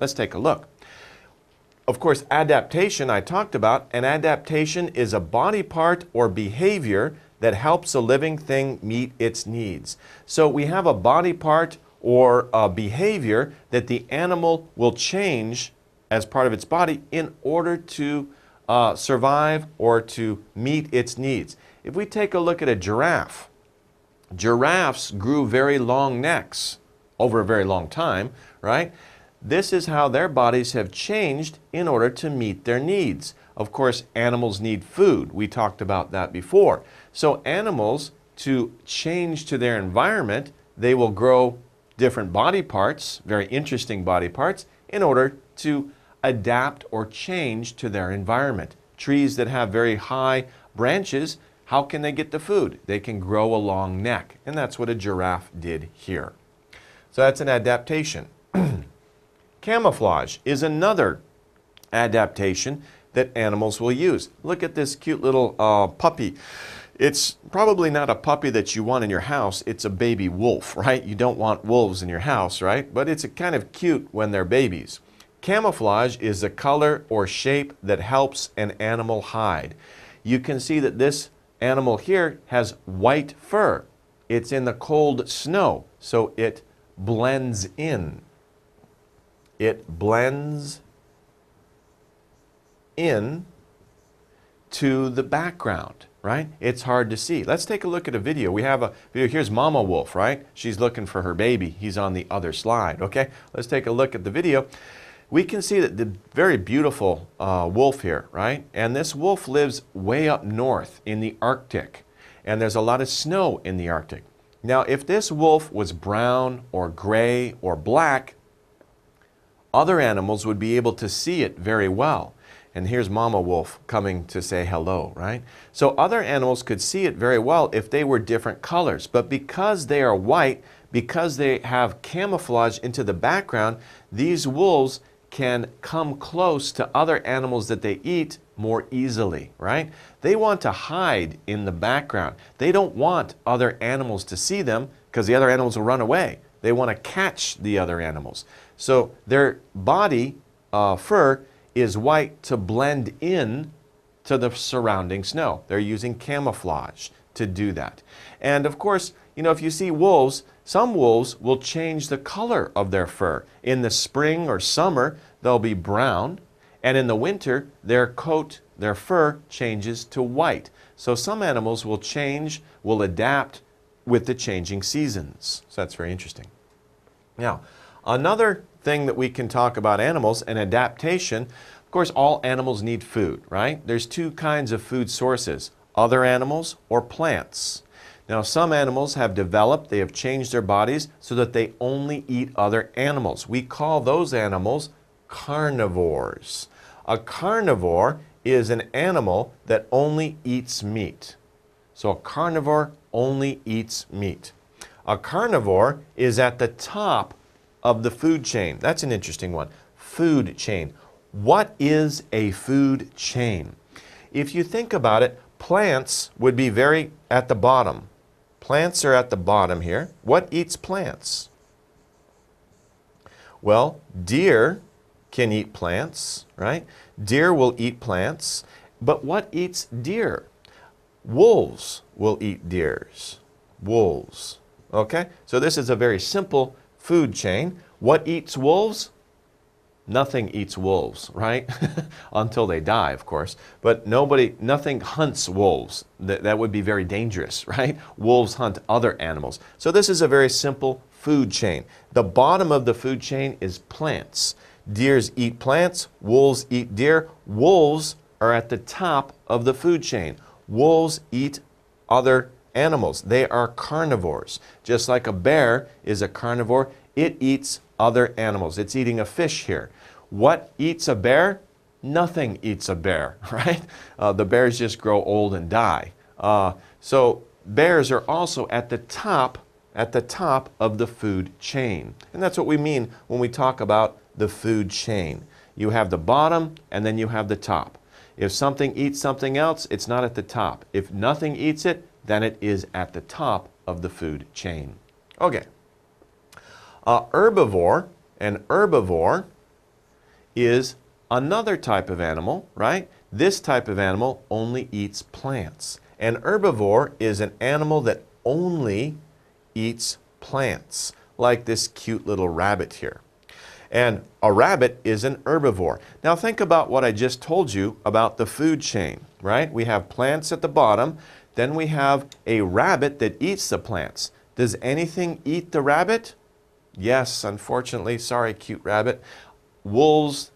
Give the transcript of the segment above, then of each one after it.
Let's take a look. Of course, adaptation I talked about, and adaptation is a body part or behavior that helps a living thing meet its needs. So we have a body part or a behavior that the animal will change as part of its body in order to uh, survive or to meet its needs. If we take a look at a giraffe, giraffes grew very long necks over a very long time, right? This is how their bodies have changed in order to meet their needs. Of course, animals need food. We talked about that before. So, animals, to change to their environment, they will grow different body parts, very interesting body parts, in order to adapt or change to their environment. Trees that have very high branches, how can they get the food? They can grow a long neck, and that's what a giraffe did here. So that's an adaptation. Camouflage is another adaptation that animals will use. Look at this cute little uh, puppy. It's probably not a puppy that you want in your house. It's a baby wolf, right? You don't want wolves in your house, right? But it's a kind of cute when they're babies. Camouflage is a color or shape that helps an animal hide. You can see that this animal here has white fur. It's in the cold snow, so it blends in. It blends in to the background, right? It's hard to see. Let's take a look at a video. We have a video. Here's Mama Wolf, right? She's looking for her baby. He's on the other slide, okay? Let's take a look at the video. We can see that the very beautiful uh, wolf here, right? And this wolf lives way up north in the Arctic. And there's a lot of snow in the Arctic. Now, if this wolf was brown or gray or black, other animals would be able to see it very well. And here's Mama Wolf coming to say hello, right? So other animals could see it very well if they were different colors. But because they are white, because they have camouflage into the background, these wolves can come close to other animals that they eat more easily, right? They want to hide in the background. They don't want other animals to see them because the other animals will run away. They want to catch the other animals. So their body uh, fur is white to blend in to the surrounding snow. They're using camouflage to do that. And of course, you know, if you see wolves, some wolves will change the color of their fur. In the spring or summer, they'll be brown, and in the winter, their coat, their fur changes to white. So some animals will change, will adapt with the changing seasons. So that's very interesting. Now, another thing that we can talk about animals and adaptation. Of course, all animals need food, right? There's two kinds of food sources other animals or plants. Now, some animals have developed, they have changed their bodies so that they only eat other animals. We call those animals carnivores. A carnivore is an animal that only eats meat. So, a carnivore only eats meat. A carnivore is at the top of the food chain. That's an interesting one. Food chain. What is a food chain? If you think about it, plants would be very at the bottom. Plants are at the bottom here. What eats plants? Well, deer can eat plants, right? Deer will eat plants, but what eats deer? Wolves will eat deers. Wolves. Okay? So this is a very simple food chain. What eats wolves? Nothing eats wolves, right? Until they die, of course. But nobody, nothing hunts wolves. That, that would be very dangerous, right? Wolves hunt other animals. So this is a very simple food chain. The bottom of the food chain is plants. Deers eat plants, wolves eat deer. Wolves are at the top of the food chain. Wolves eat other animals. They are carnivores. Just like a bear is a carnivore, it eats other animals. It's eating a fish here. What eats a bear? Nothing eats a bear, right? Uh, the bears just grow old and die. Uh, so bears are also at the top, at the top of the food chain. And that's what we mean when we talk about the food chain. You have the bottom and then you have the top. If something eats something else, it's not at the top. If nothing eats it, then it is at the top of the food chain. Okay. A herbivore, an herbivore is another type of animal, right? This type of animal only eats plants. An herbivore is an animal that only eats plants, like this cute little rabbit here. And a rabbit is an herbivore. Now think about what I just told you about the food chain, right? We have plants at the bottom, then we have a rabbit that eats the plants. Does anything eat the rabbit? Yes, unfortunately. Sorry, cute rabbit. Wolves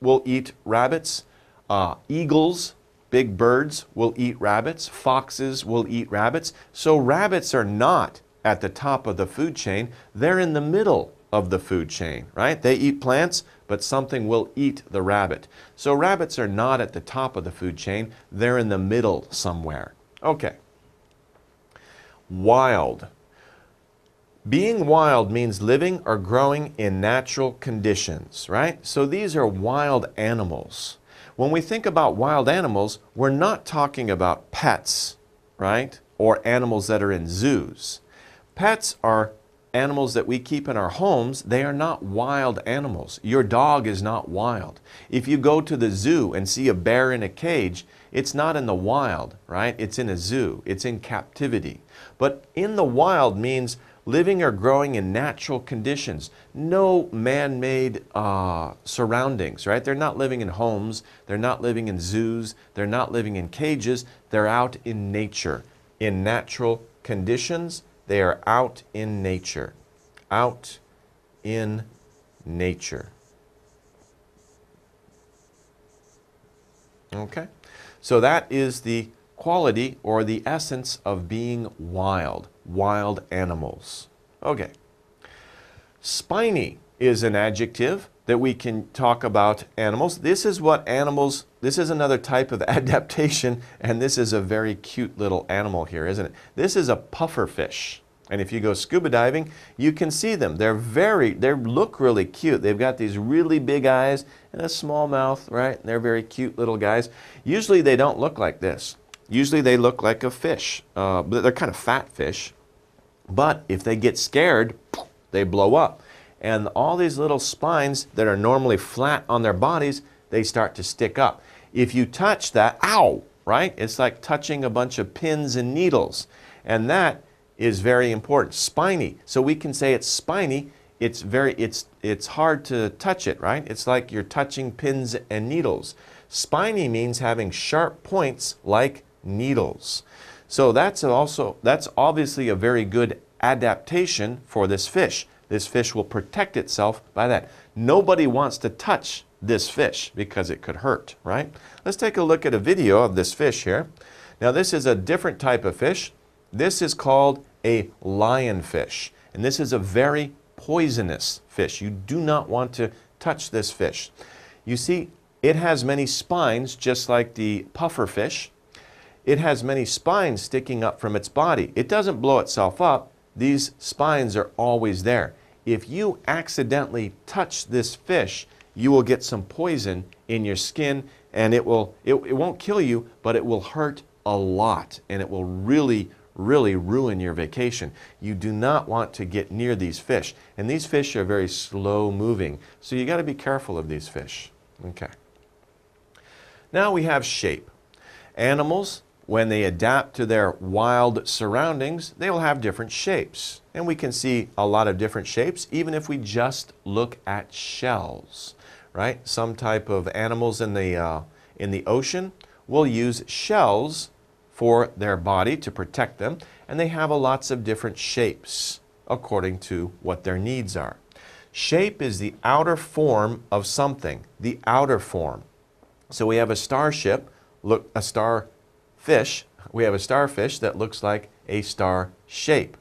will eat rabbits. Uh, eagles, big birds, will eat rabbits. Foxes will eat rabbits. So rabbits are not at the top of the food chain. They're in the middle of the food chain, right? They eat plants, but something will eat the rabbit. So rabbits are not at the top of the food chain. They're in the middle somewhere. Okay. Wild. Being wild means living or growing in natural conditions, right? So these are wild animals. When we think about wild animals, we're not talking about pets, right? Or animals that are in zoos. Pets are animals that we keep in our homes, they are not wild animals. Your dog is not wild. If you go to the zoo and see a bear in a cage, it's not in the wild, right? It's in a zoo, it's in captivity. But in the wild means living or growing in natural conditions, no man made uh, surroundings, right? They're not living in homes, they're not living in zoos, they're not living in cages, they're out in nature, in natural conditions. They are out in nature. Out in nature. Okay? So that is the quality or the essence of being wild wild animals. Okay. Spiny is an adjective that we can talk about animals. This is what animals, this is another type of adaptation, and this is a very cute little animal here, isn't it? This is a puffer fish. And if you go scuba diving, you can see them. They're very, they look really cute. They've got these really big eyes and a small mouth, right? They're very cute little guys. Usually they don't look like this. Usually they look like a fish, uh, but they're kind of fat fish. But if they get scared, they blow up. And all these little spines that are normally flat on their bodies, they start to stick up. If you touch that, ow, right? It's like touching a bunch of pins and needles. And that is very important. Spiny. So we can say it's spiny. It's very it's it's hard to touch it, right? It's like you're touching pins and needles. Spiny means having sharp points like needles. So that's also that's obviously a very good adaptation for this fish. This fish will protect itself by that. Nobody wants to touch this fish because it could hurt, right? Let's take a look at a video of this fish here. Now this is a different type of fish. This is called a lionfish, and this is a very poisonous fish. You do not want to touch this fish. You see, it has many spines, just like the puffer fish. It has many spines sticking up from its body. It doesn't blow itself up. These spines are always there. If you accidentally touch this fish, you will get some poison in your skin and it will it, it won't kill you, but it will hurt a lot and it will really really ruin your vacation. You do not want to get near these fish. And these fish are very slow moving. So you got to be careful of these fish. Okay. Now we have shape. Animals when they adapt to their wild surroundings, they will have different shapes. And we can see a lot of different shapes even if we just look at shells, right? Some type of animals in the, uh, in the ocean will use shells for their body to protect them, and they have a lots of different shapes according to what their needs are. Shape is the outer form of something, the outer form. So we have a starship, look a star fish, we have a starfish that looks like a star shape.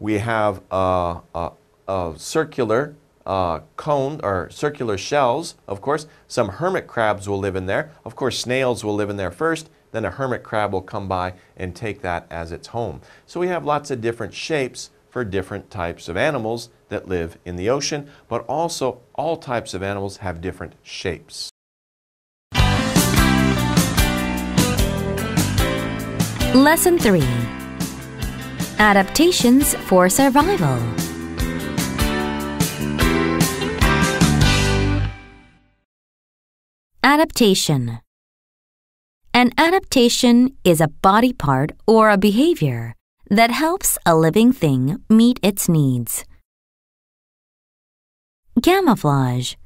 We have a, a, a circular uh, cone or circular shells, of course. Some hermit crabs will live in there. Of course, snails will live in there first. Then a hermit crab will come by and take that as its home. So we have lots of different shapes for different types of animals that live in the ocean, but also all types of animals have different shapes. Lesson 3 Adaptations for Survival Adaptation An adaptation is a body part or a behavior that helps a living thing meet its needs. Camouflage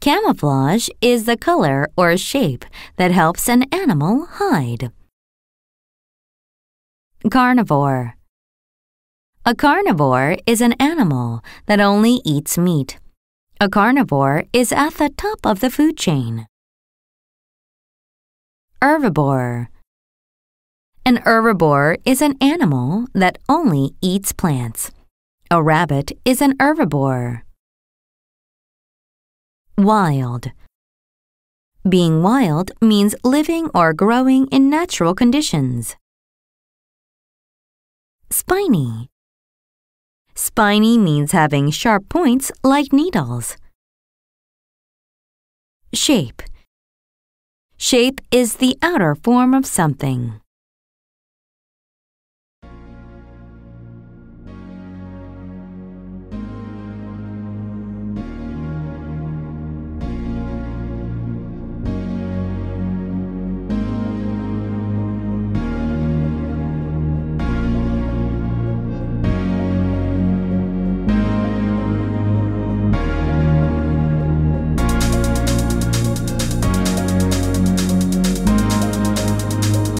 Camouflage is the color or shape that helps an animal hide. Carnivore A carnivore is an animal that only eats meat. A carnivore is at the top of the food chain. Herbivore An herbivore is an animal that only eats plants. A rabbit is an herbivore. Wild Being wild means living or growing in natural conditions. Spiny Spiny means having sharp points like needles. Shape Shape is the outer form of something.